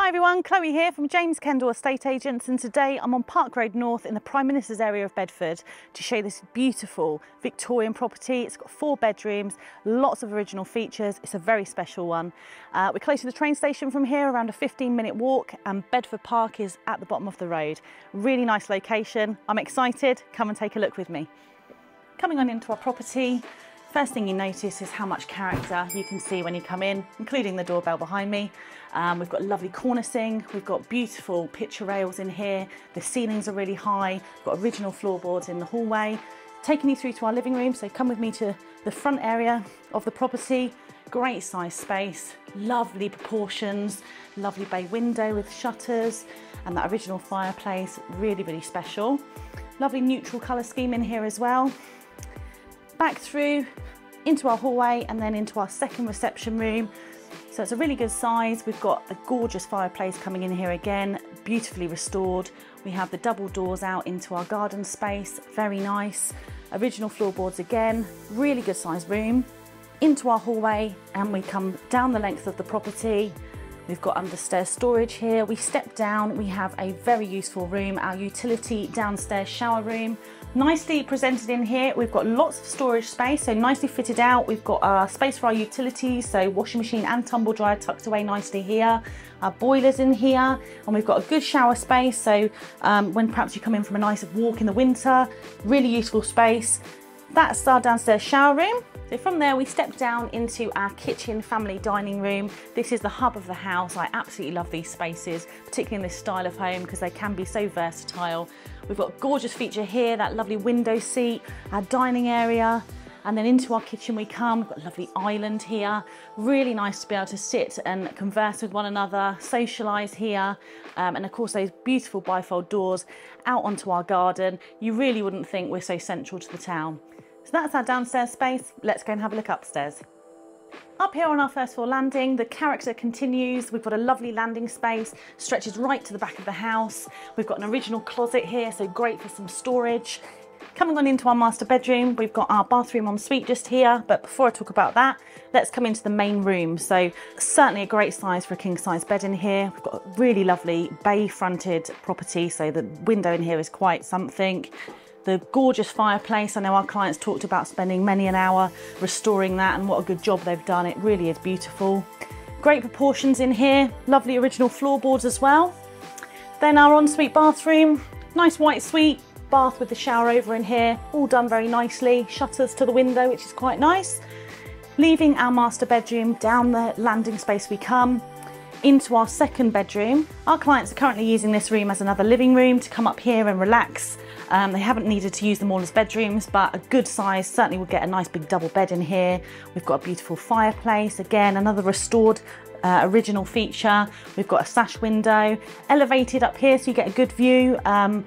Hi everyone, Chloe here from James Kendall Estate Agents and today I'm on Park Road North in the Prime Minister's area of Bedford to show this beautiful Victorian property. It's got four bedrooms, lots of original features. It's a very special one. Uh, we're close to the train station from here, around a 15 minute walk and Bedford Park is at the bottom of the road. Really nice location. I'm excited. Come and take a look with me. Coming on into our property, First thing you notice is how much character you can see when you come in, including the doorbell behind me. Um, we've got lovely cornicing, we've got beautiful picture rails in here, the ceilings are really high, we've got original floorboards in the hallway. Taking you through to our living room, so come with me to the front area of the property. Great size space, lovely proportions, lovely bay window with shutters and that original fireplace, really, really special. Lovely neutral colour scheme in here as well back through into our hallway and then into our second reception room. So it's a really good size. We've got a gorgeous fireplace coming in here again, beautifully restored. We have the double doors out into our garden space, very nice. Original floorboards again, really good size room. Into our hallway and we come down the length of the property. We've got understairs storage here. We step down, we have a very useful room, our utility downstairs shower room Nicely presented in here, we've got lots of storage space, so nicely fitted out. We've got a space for our utilities, so washing machine and tumble dryer tucked away nicely here. Our boilers in here, and we've got a good shower space, so um, when perhaps you come in from a nice walk in the winter, really useful space. That's our downstairs shower room. So from there we step down into our kitchen family dining room. This is the hub of the house. I absolutely love these spaces, particularly in this style of home because they can be so versatile. We've got a gorgeous feature here, that lovely window seat, our dining area, and then into our kitchen we come, we've got a lovely island here. Really nice to be able to sit and converse with one another, socialise here. Um, and of course those beautiful bifold doors out onto our garden. You really wouldn't think we're so central to the town. So that's our downstairs space. Let's go and have a look upstairs. Up here on our first floor landing, the character continues. We've got a lovely landing space, stretches right to the back of the house. We've got an original closet here, so great for some storage. Coming on into our master bedroom, we've got our bathroom en suite just here, but before I talk about that, let's come into the main room. So certainly a great size for a king size bed in here. We've got a really lovely bay fronted property, so the window in here is quite something. The gorgeous fireplace, I know our clients talked about spending many an hour restoring that and what a good job they've done. It really is beautiful. Great proportions in here, lovely original floorboards as well. Then our ensuite bathroom, nice white suite, bath with the shower over in here, all done very nicely. Shutters to the window, which is quite nice. Leaving our master bedroom down the landing space we come into our second bedroom. Our clients are currently using this room as another living room to come up here and relax um, they haven't needed to use them all as bedrooms, but a good size certainly would get a nice big double bed in here. We've got a beautiful fireplace, again, another restored uh, original feature. We've got a sash window, elevated up here so you get a good view. Um,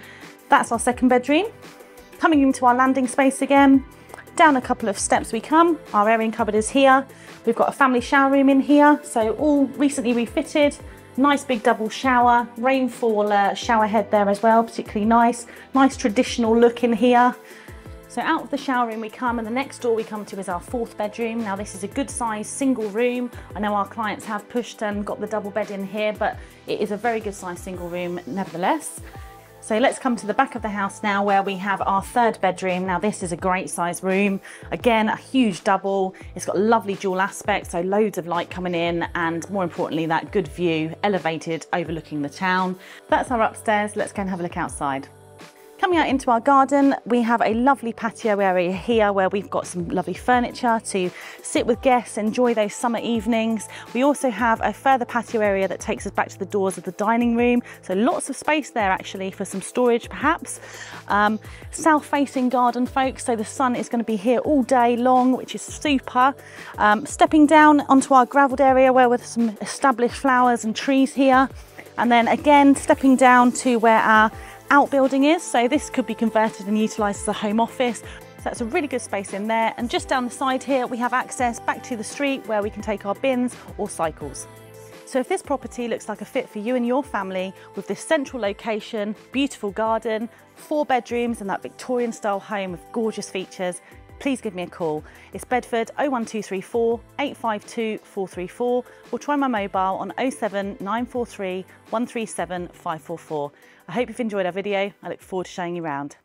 that's our second bedroom. Coming into our landing space again, down a couple of steps we come. Our airing cupboard is here. We've got a family shower room in here, so all recently refitted. Nice big double shower, rainfall uh, shower head there as well, particularly nice. Nice traditional look in here. So out of the shower room we come and the next door we come to is our fourth bedroom. Now this is a good size single room. I know our clients have pushed and got the double bed in here, but it is a very good size single room nevertheless. So let's come to the back of the house now where we have our third bedroom. Now this is a great size room. Again, a huge double. It's got lovely dual aspect, so loads of light coming in and more importantly, that good view, elevated, overlooking the town. That's our upstairs. Let's go and have a look outside. Coming out into our garden, we have a lovely patio area here where we've got some lovely furniture to sit with guests, enjoy those summer evenings. We also have a further patio area that takes us back to the doors of the dining room. So lots of space there actually for some storage perhaps. Um, south facing garden folks, so the sun is gonna be here all day long, which is super. Um, stepping down onto our gravelled area where with some established flowers and trees here. And then again, stepping down to where our outbuilding is. So this could be converted and utilised as a home office. So that's a really good space in there. And just down the side here, we have access back to the street where we can take our bins or cycles. So if this property looks like a fit for you and your family with this central location, beautiful garden, four bedrooms and that Victorian style home with gorgeous features, please give me a call. It's Bedford 01234 852 434 or try my mobile on 07 943 137 544. I hope you've enjoyed our video. I look forward to showing you around.